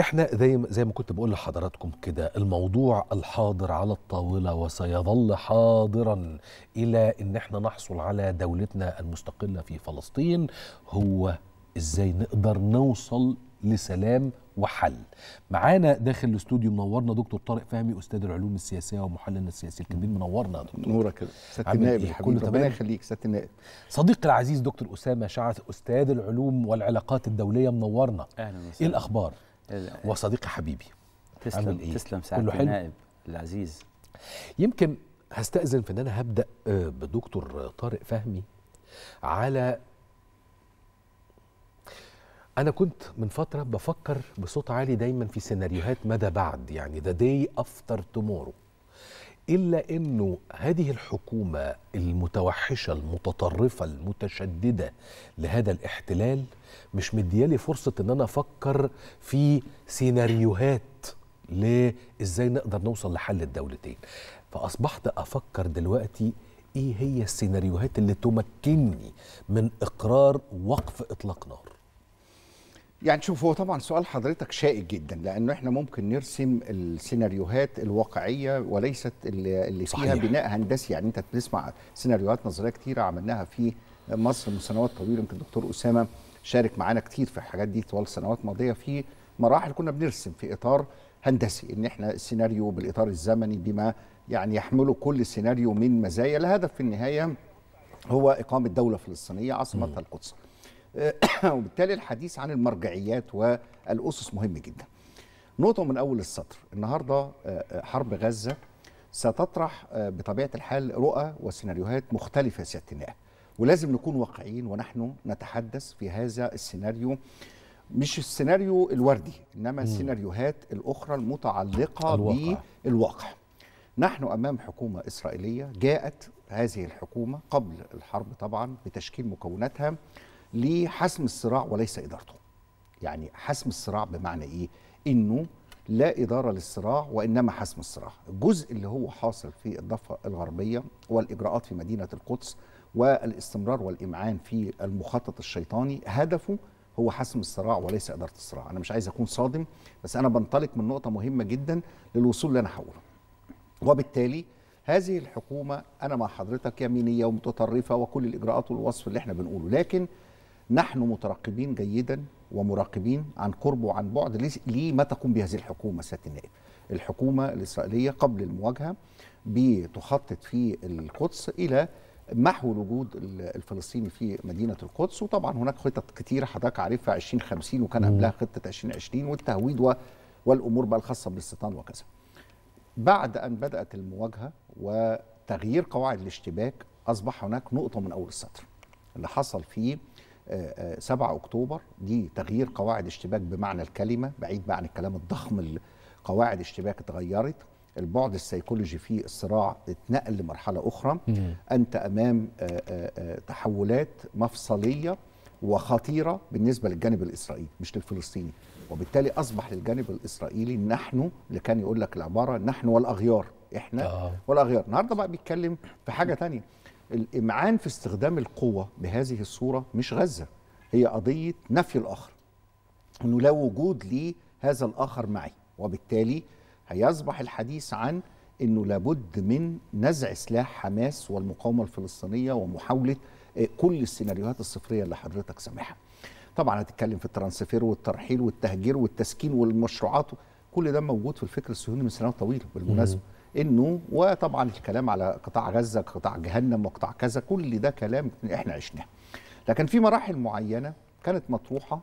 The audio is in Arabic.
إحنا زي ما زي ما كنت بقول لحضراتكم كده الموضوع الحاضر على الطاولة وسيظل حاضرا إلى إن إحنا نحصل على دولتنا المستقلة في فلسطين. هو إزاي نقدر نوصل لسلام وحل. معانا داخل الاستوديو منورنا دكتور طارق فهمي أستاذ العلوم السياسية ومحللنا السياسي الكبير. منورنا يا دكتور. نورك كده. سيادة النائب إيه؟ كله ربنا تمام؟ يخليك سيادة النائب. صديقي العزيز دكتور أسامة شعث أستاذ العلوم والعلاقات الدولية منورنا. أهلا وسهلا. إيه الأخبار؟ ال- وصديقي حبيبي تسلم إيه؟ تسلم سعاده؟ النائب العزيز يمكن هستأذن في إن أنا هبدأ آه، بدكتور طارق فهمي على أنا كنت من فترة بفكر بصوت عالي دايما في سيناريوهات ماذا بعد يعني the day after tomorrow إلا إنه هذه الحكومة المتوحشة المتطرفة المتشددة لهذا الاحتلال مش مديالي فرصة إن أنا أفكر في سيناريوهات لإزاي نقدر نوصل لحل الدولتين. فأصبحت أفكر دلوقتي إيه هي السيناريوهات اللي تمكنني من إقرار وقف إطلاق نار. يعني شوف هو طبعا سؤال حضرتك شائك جدا لأنه إحنا ممكن نرسم السيناريوهات الواقعية وليست اللي, اللي فيها صحيح. بناء هندسي. يعني أنت بتسمع سيناريوهات نظرية كتيرة عملناها في مصر من سنوات طويلة يمكن الدكتور أسامة شارك معانا كتير في الحاجات دي طوال سنوات ماضية. في مراحل كنا بنرسم في إطار هندسي إن إحنا السيناريو بالإطار الزمني بما يعني يحمله كل سيناريو من مزايا. الهدف في النهاية هو إقامة دولة فلسطينية عاصمتها القدس. وبالتالي الحديث عن المرجعيات والأسس مهم جدا. نقطة من أول السطر. النهارده آه، آه، حرب غزة ستطرح آه، بطبيعة الحال رؤى وسيناريوهات سياده النائب ولازم نكون واقعيين ونحن نتحدث في هذا السيناريو. مش السيناريو الوردي إنما السيناريوهات الأخرى المتعلقة الواقع. بالواقع. نحن أمام حكومة إسرائيلية جاءت هذه الحكومة قبل الحرب طبعا بتشكيل مكوناتها. لحسم الصراع وليس إدارته. يعني حسم الصراع بمعنى إيه؟ إنه لا إدارة للصراع وإنما حسم الصراع. الجزء اللي هو حاصل في الضفة الغربية والإجراءات في مدينة القدس والاستمرار والإمعان في المخطط الشيطاني هدفه هو حسم الصراع وليس إدارة الصراع. أنا مش عايز أكون صادم بس أنا بنطلق من نقطة مهمة جدا للوصول اللي أنا هقوله. وبالتالي هذه الحكومة أنا مع حضرتك يمينية ومتطرفة وكل الإجراءات والوصف اللي إحنا بنقوله لكن نحن مترقبين جيدا ومراقبين عن قرب وعن بعد لما تقوم به هذه الحكومة سياده النائب. الحكومة الإسرائيلية قبل المواجهة بتخطط في القدس إلى محو الوجود ال- الفلسطيني في مدينة القدس وطبعا هناك خطط كتيرة حضرتك عارفها 2050 وكان قبلها خطة 2020 والتهويد والأمور بقى الخاصة بالاستيطان وكذا. بعد أن بدأت المواجهة وتغيير قواعد الاشتباك أصبح هناك نقطة من أول السطر اللي حصل في 7 أكتوبر دي تغيير قواعد اشتباك بمعنى الكلمة بعيد بقى عن الكلام الضخم قواعد اشتباك اتغيرت. البعد السيكولوجي في الصراع اتنقل لمرحلة أخرى. أنت أمام آه، آه، آه، تحولات مفصلية وخطيرة بالنسبة للجانب الإسرائيلي مش للفلسطيني. وبالتالي أصبح للجانب الإسرائيلي نحن اللي كان يقول لك العبارة نحن والأغيار إحنا آه. والأغيار. النهاردة بقى بيتكلم في حاجة تانية. الإمعان في استخدام القوة بهذه الصورة مش غزة هي قضية نفي الآخر إنه لا وجود لهذا الآخر معي وبالتالي هيصبح الحديث عن إنه لابد من نزع سلاح حماس والمقاومة الفلسطينية ومحاولة آه، كل السيناريوهات الصفرية اللي حضرتك سامعها. طبعا هتتكلم في الترانسفير والترحيل والتهجير والتسكين والمشروعات كل ده موجود في الفكر الصهيوني من سنوات طويلة بالمناسبة إنه وطبعا الكلام على قطاع غزة قطاع جهنم وقطاع كذا كل ده كلام إحنا عشناه. لكن في مراحل معينة كانت مطروحة